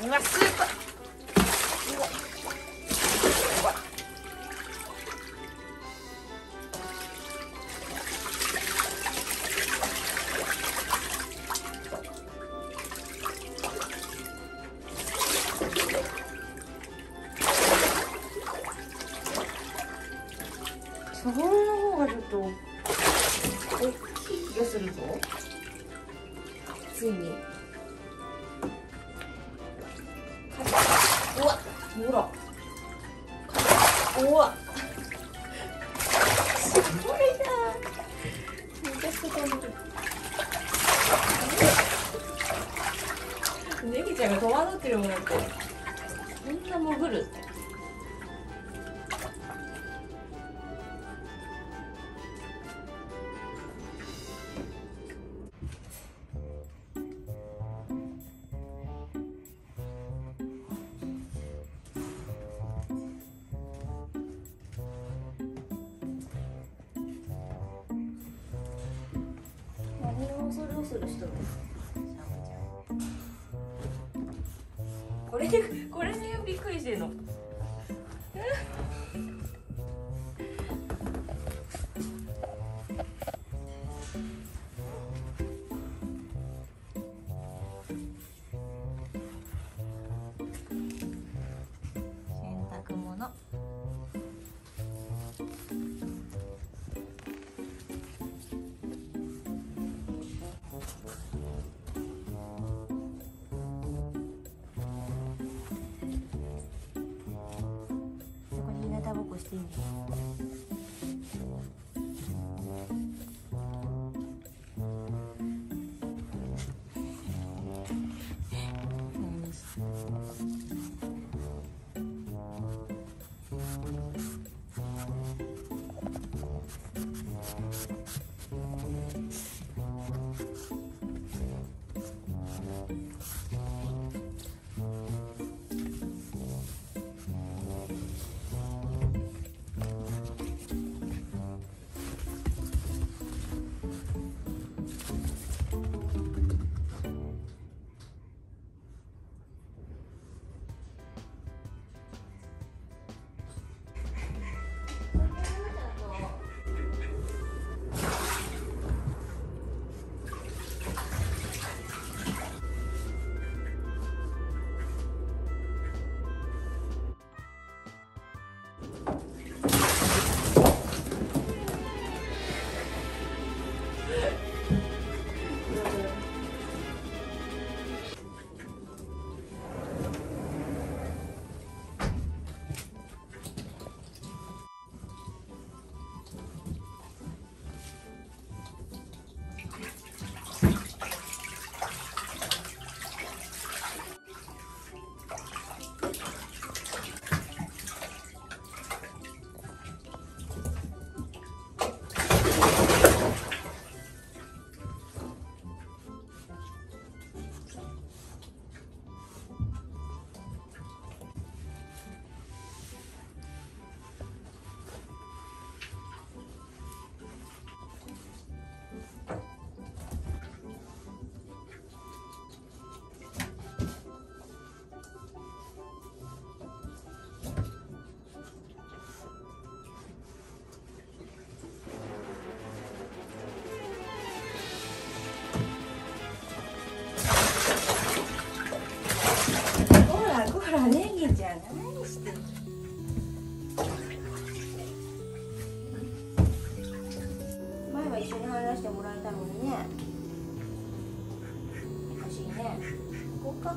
うわスーパー。うわうわそぼろの方がちょっと大きい気がするぞ。ついに。うわほら。うわ。すごいな。めちゃくちゃ飛んでるネギちゃんが戸惑ってるもんだって。こんな潜る。何を恐る恐る。しとるこれでこれでびっくりしてんの。gostei disso. Thank じゃあ何してんの？前は一緒に話してもらえたのにね。おかしいね。行こうか。